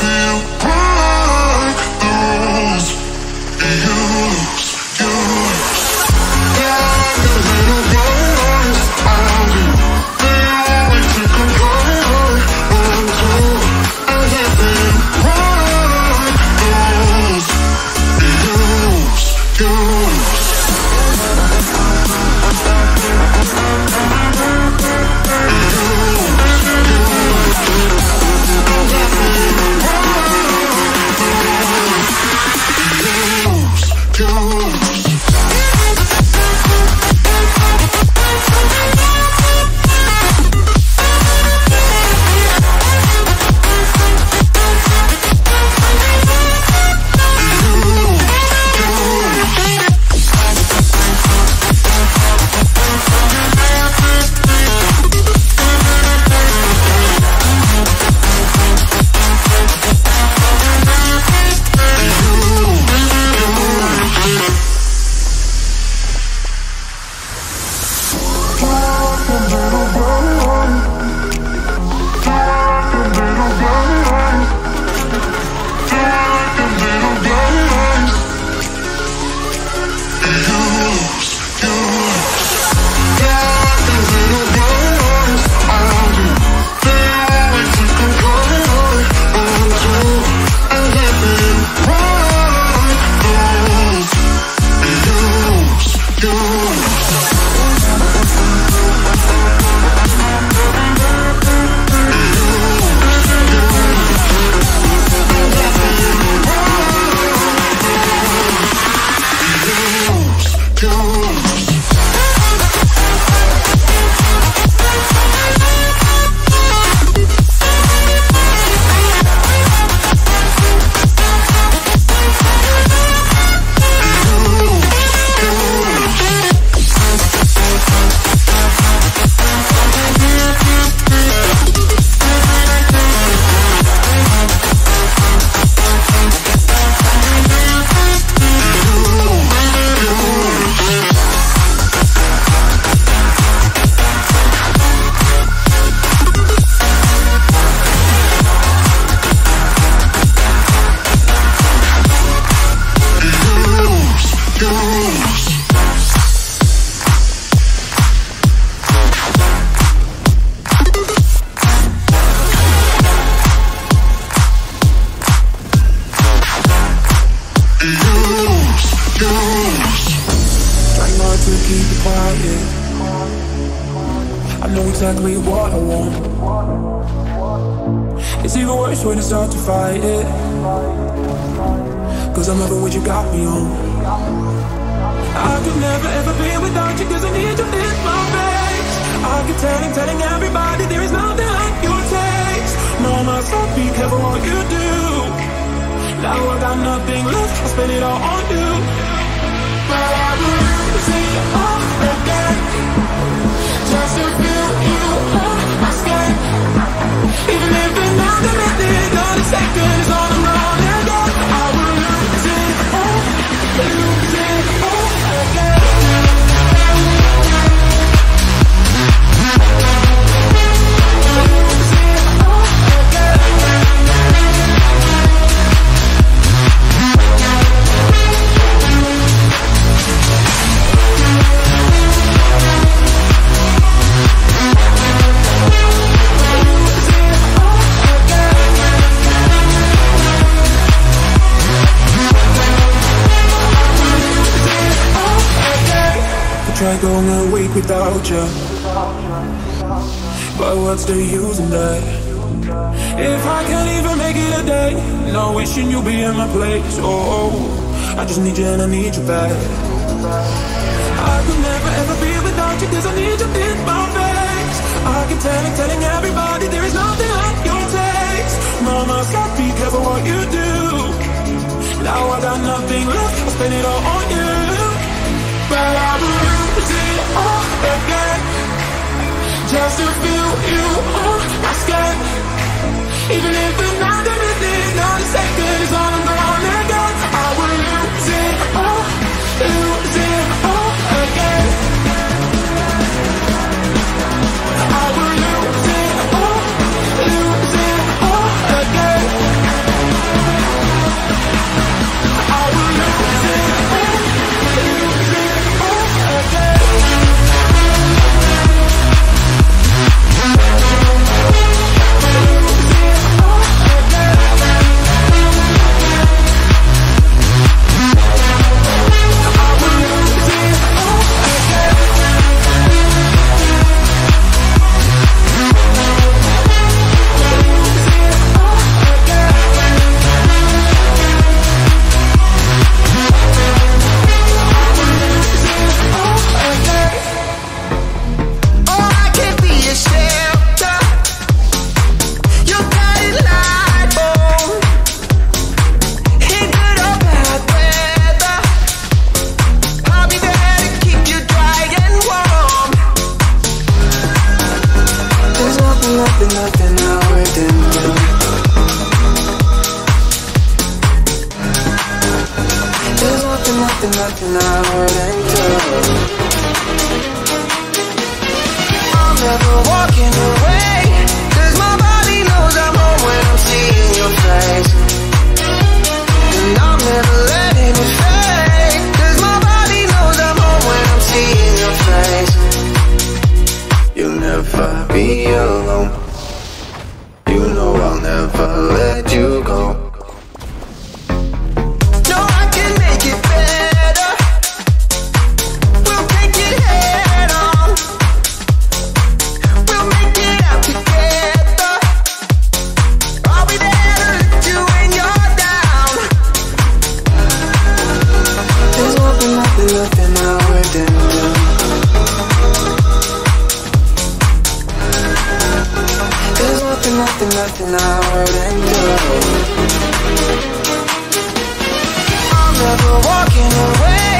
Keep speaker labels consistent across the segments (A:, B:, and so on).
A: feel without you. Cause i'm never what you got feeling i could never ever be without you 'cause I need you in my face. I keep telling, telling everybody there is nothing like your taste. Know myself, be careful what you do. Now I got nothing left, I spend it all on you. But even if it's not gonna be, gonna take what's the use in that? If I can't even make it a day, no wishing you'll be in my place. Oh, I just need you and I need you back. I could never ever be without you, cause I need you in my face. I keep telling,
B: telling everybody there is nothing like your taste. Mama said, be careful what you do. Now I got nothing left, I'll spend it all on you. To feel you. On my skin Even if minute, not a nothing I wouldn't do. I'm never walking away Cause my body knows I'm home when I'm seeing your face And I'm never letting it fade Cause my body knows I'm home when I'm seeing your face You'll never be alone You know I'll never let nothing, nothing I wouldn't do I'm never walking away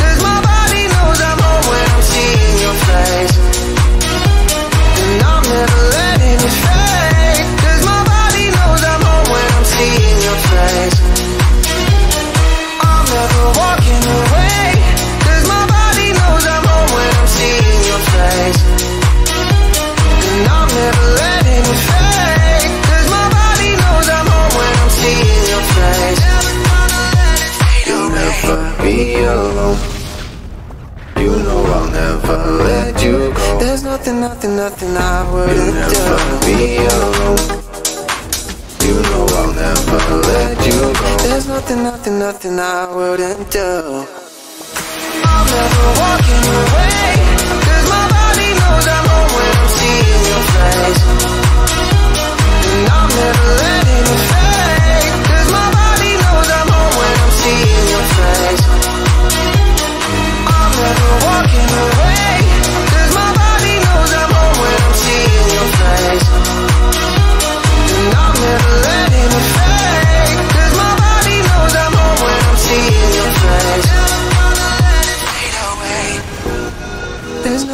B: Cause my body knows I'm home when I'm seeing your face. Nothing, nothing, nothing I wouldn't You'll never do. be alone. You know I'll never let you go. There's nothing, nothing, nothing I wouldn't do.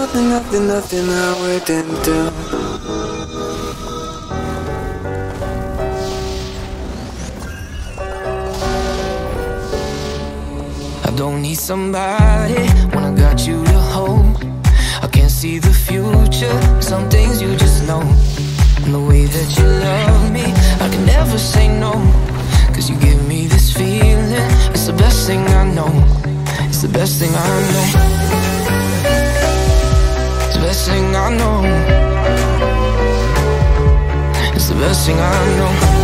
B: Nothing, nothing, nothing I wouldn't do.
C: I don't need somebody when I got you to hold. I can't see the future, some things you just know. And the way that you love me, I can never say no. Cause you give me this feeling, it's the best thing I know. It's the best thing I know. It's the best thing I know. It's the best thing I know.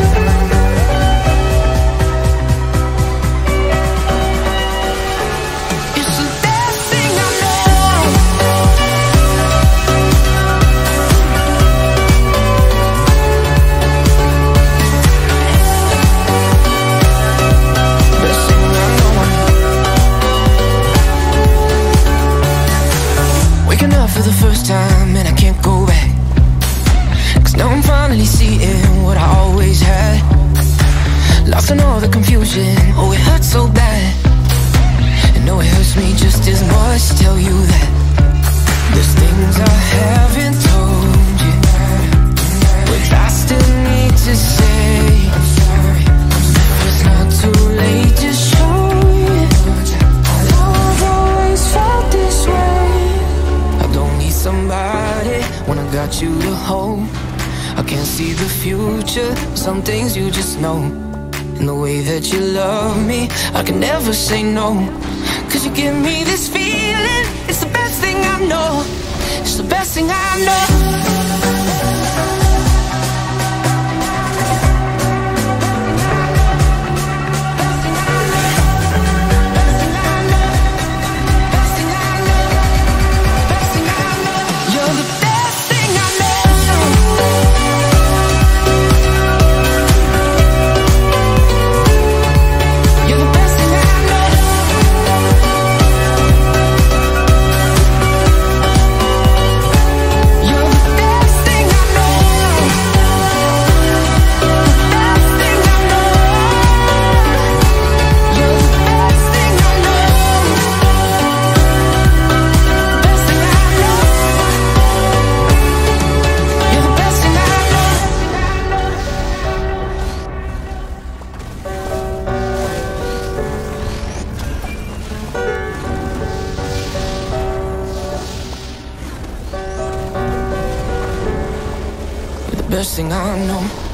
C: Hold I can't see the future, some things you just know and the way that you love me, I can never say no. Cause you give me this feeling, it's the best thing I know. It's the best thing I know. The thing I know.